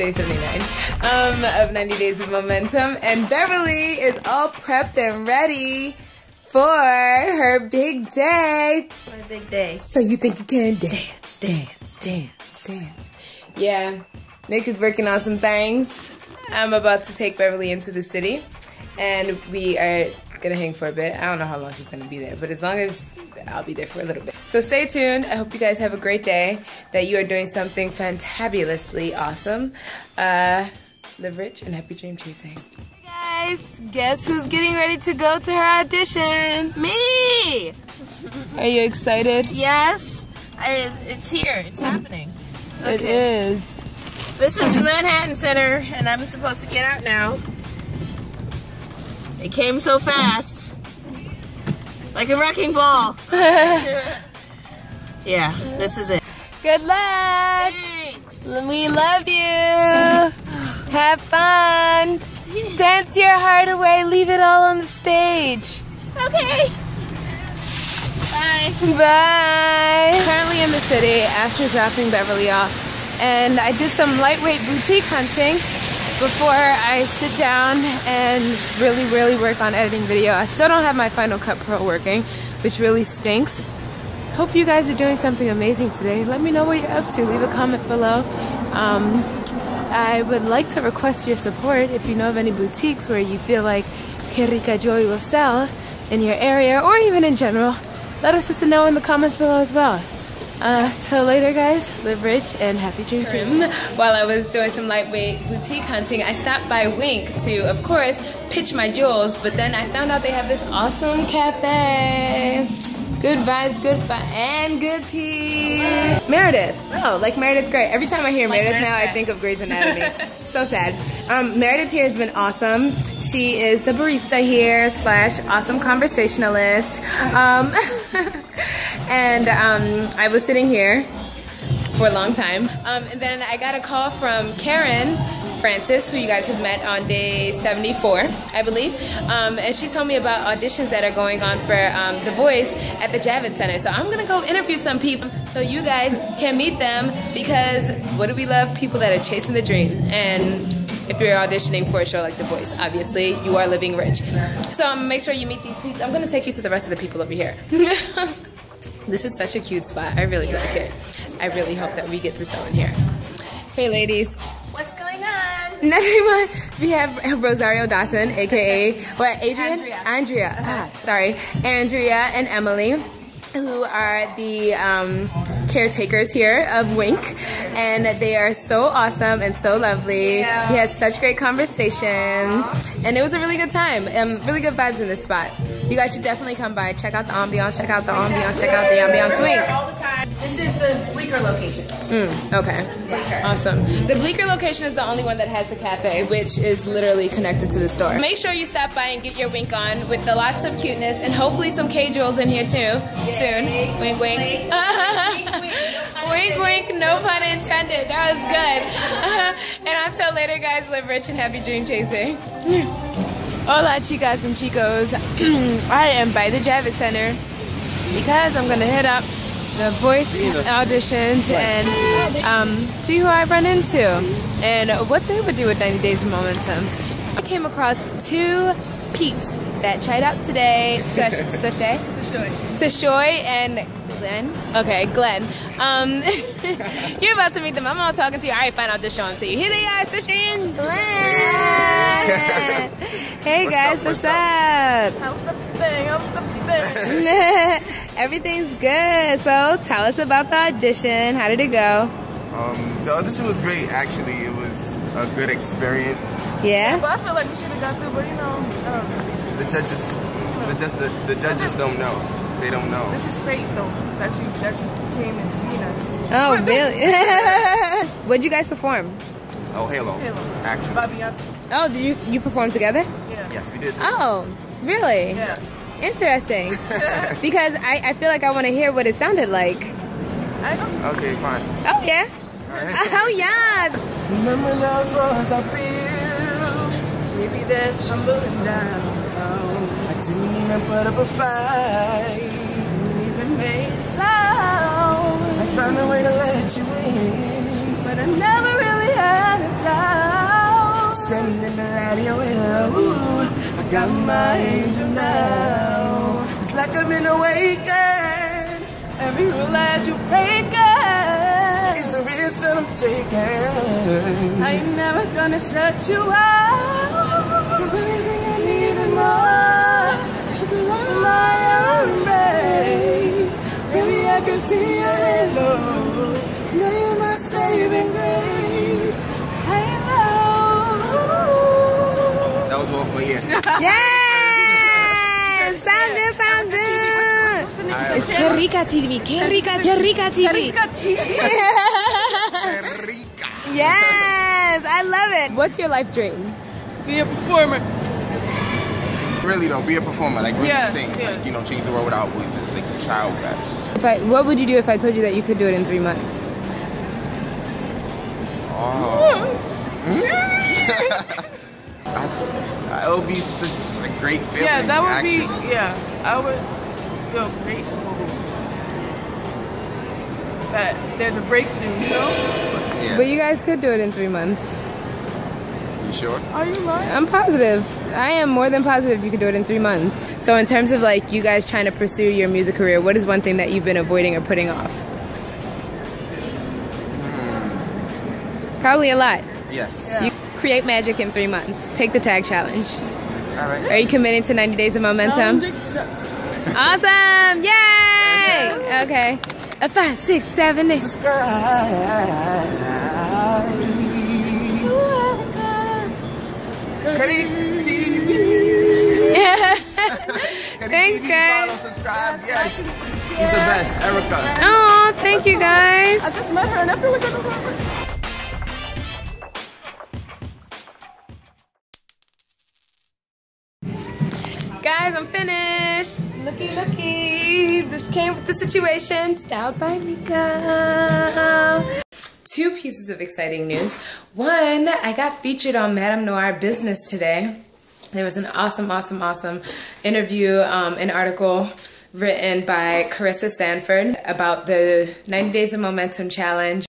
day 79 um, of 90 Days of Momentum. And Beverly is all prepped and ready for her big day. My big day. So you think you can dance, dance, dance, dance. Yeah, Nick is working on some things. I'm about to take Beverly into the city, and we are gonna hang for a bit. I don't know how long she's gonna be there, but as long as I'll be there for a little bit. So stay tuned. I hope you guys have a great day, that you are doing something fantabulously awesome. Uh, live rich and happy dream chasing. Hey guys, guess who's getting ready to go to her audition? Me! Are you excited? Yes. I, it's here. It's happening. It is. This is Manhattan Center, and I'm supposed to get out now. It came so fast. Like a wrecking ball. yeah, this is it. Good luck! Thanks. We love you. Have fun. Dance your heart away. Leave it all on the stage. Okay. Bye. Bye. Currently in the city after dropping Beverly off, and I did some lightweight boutique hunting before I sit down and really, really work on editing video. I still don't have my Final Cut Pro working, which really stinks. Hope you guys are doing something amazing today. Let me know what you're up to. Leave a comment below. Um, I would like to request your support if you know of any boutiques where you feel like QuErica Joy will sell in your area or even in general. Let us just know in the comments below as well. Uh, till later, guys. Live rich and happy dream dream. While I was doing some lightweight boutique hunting, I stopped by Wink to, of course, pitch my jewels. But then I found out they have this awesome cafe. Good vibes, good fun, and good peace. Meredith. Oh, like Meredith Grey. Every time I hear Meredith, Meredith now, I think of Grey's Anatomy. so sad. Um, Meredith here has been awesome. She is the barista here slash awesome conversationalist. Um, and um, I was sitting here for a long time. Um, and then I got a call from Karen Francis, who you guys have met on day 74, I believe. Um, and she told me about auditions that are going on for um, The Voice at the Javits Center. So I'm going to go interview some people so you guys can meet them because what do we love? People that are chasing the dreams. And if you're auditioning for a show like The Voice, obviously you are living rich. So um, make sure you meet these people. I'm going to take you to the rest of the people over here. This is such a cute spot. I really like it. I really hope that we get to sell in here. Hey, ladies. What's going on? Nothing much. We have Rosario Dawson, aka what? Adrian? Andrea. Andrea. Ah, sorry, Andrea and Emily, who are the um, caretakers here of Wink, and they are so awesome and so lovely. Yeah. We had such great conversation, and it was a really good time. Um, really good vibes in this spot. You guys should definitely come by. Check out the ambiance. Check out the ambiance. Check out the ambiance. Wink. all the time. This is the Bleecker location. Mm, okay. Bleecker. Awesome. The Bleecker location is the only one that has the cafe, which is literally connected to the store. Make sure you stop by and get your wink on with the lots of cuteness and hopefully some K jewels in here too soon. Wink, wink. wink, wink. No pun intended. That was good. and until later, guys, live rich and happy dream chasing. Hola, chicas and chicos. I am by the Javits Center because I'm gonna hit up the voice auditions and um, see who I run into and what they would do with 90 Days of Momentum. I came across two peeps that tried out today, Sash- Sashay, Sashoy and Glenn. Okay, Glenn. Um, you're about to meet them. I'm all talking to you. All right, fine. I'll just show them to you. Here they are, Sashay and Glenn. hey guys, what's, what's up? How's the thing? How's the thing? Everything's good. So tell us about the audition. How did it go? Um, the audition was great. Actually, it was a good experience. Yeah. But I feel like we should have got through, but you know, um, The judges, the just the, the judges don't know. They don't know. this is fate though that you that you came and seen us. Oh, really? What'd you guys perform? Oh, Halo. Halo. Actually, By Beyonce. Oh, did you you perform together? Yeah. yes, we did. Oh, really? Yes. Interesting. because I, I feel like I want to hear what it sounded like. I know. Okay, fine. Oh yeah. All right. Oh yeah. Remember those was I feel. Maybe they're tumbling down. I didn't even put up a fight. Didn't even make a sound. I found a way to let you in. But I never really had a doubt. Standing beside your window, I got my angel now. It's like I'm in a awakened. Every rule that you breaking. It's the risk that I'm taking. I ain't never gonna shut you out. But yes. Yes! Sound good, sound good. It's QuErica TV. QuErica, QuErica TV. Rica. Yes, I love it. What's your life dream? To Be a performer. Really though, be a performer, like really Yeah, sing, yeah. like you know, change the world with our voices, like child best. If I, what would you do if I told you that you could do it in three months? Oh. I, great feeling. Yeah, that would actually. be. Yeah, I would feel grateful that there's a breakthrough. You know? Yeah. But you guys could do it in three months. you sure? Are you lying? I'm positive. I am more than positive you could do it in three months. So, in terms of like you guys trying to pursue your music career, what is one thing that you've been avoiding or putting off? Hmm. Probably a lot. Yes. Yeah. You create magic in three months. Take the tag challenge. All right. Are you committing to 90 days of momentum? Awesome! Yay! Uh-huh. Okay. A five, six, seven, eight. Cuddy TV. Cuddy Thanks, TV, guys. Follow, subscribe. Yes. She's the best, Erica. Oh, thank you guys. I just met her and I feel like I know her. Guys, I'm finished. Looky, looky. This came with the situation. Styled by Mika. Two pieces of exciting news. One, I got featured on MadameNoire Business today. There was an awesome, awesome, awesome interview, um, an article written by Carissa Sanford about the 90 Days of Momentum Challenge.